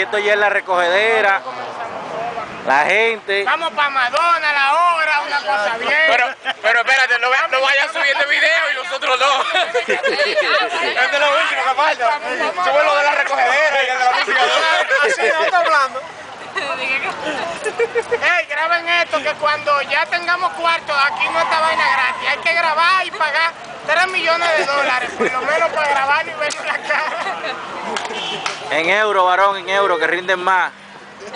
esto ya es la recogedera. La gente. Vamos para Madonna, la obra, una cosa bien. Pero, pero espérate, no, no vayan a subir este video y nosotros no. este es lo último que falta. Sube lo de la recogedera y el de la música. Así no está hablando. Ey, graben esto, que cuando ya tengamos cuartos, aquí no está vaina gratis. Hay que grabar y pagar 3 millones de dólares, por lo menos para grabar y ver la cara. En euro, varón, en euro, que rinden más.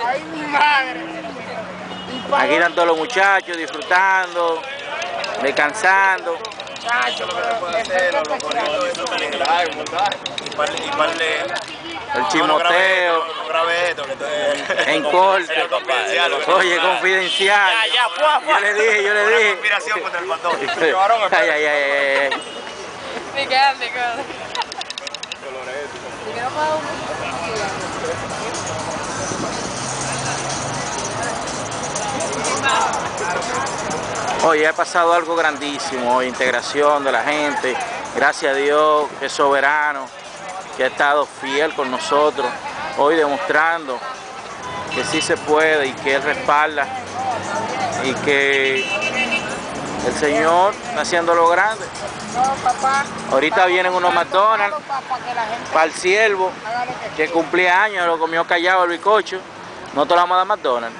Ay, mi madre. Y pa' Aquí están todos los muchachos disfrutando, descansando. El chimoteo en corte. Oye, confidencial. Yo le dije, yo le dije. conspiración contra el patrón. Ay, ay, ay, ay, Hoy ha pasado algo grandísimo, integración de la gente, gracias a Dios que es soberano, que ha estado fiel con nosotros, hoy demostrando que sí se puede y que Él respalda y que el Señor haciendo lo grande. No, papá. Ahorita vienen unos McDonald's Para el siervo que cumplía años, lo comió callado el bicocho, no te lo vamos a dar McDonald's.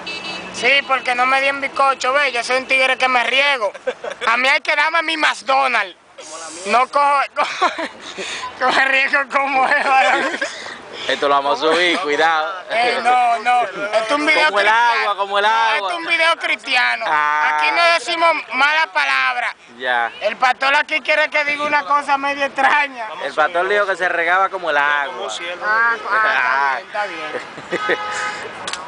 Sí, porque no me di en bizcocho, ve, yo soy un tigre que me riego. A mí hay que darme mi McDonald's. No cojo, cojo, me riego como es, varón. Esto lo vamos a subir, cuidado. Ey, no, no, video Como el agua, como el No, agua. Esto es un video cristiano. Ah. Aquí no decimos malas palabras. Ya. El pastor aquí quiere que diga una cosa medio extraña. El pastor dijo que se regaba como el agua. Ah, ah, está bien, está bien.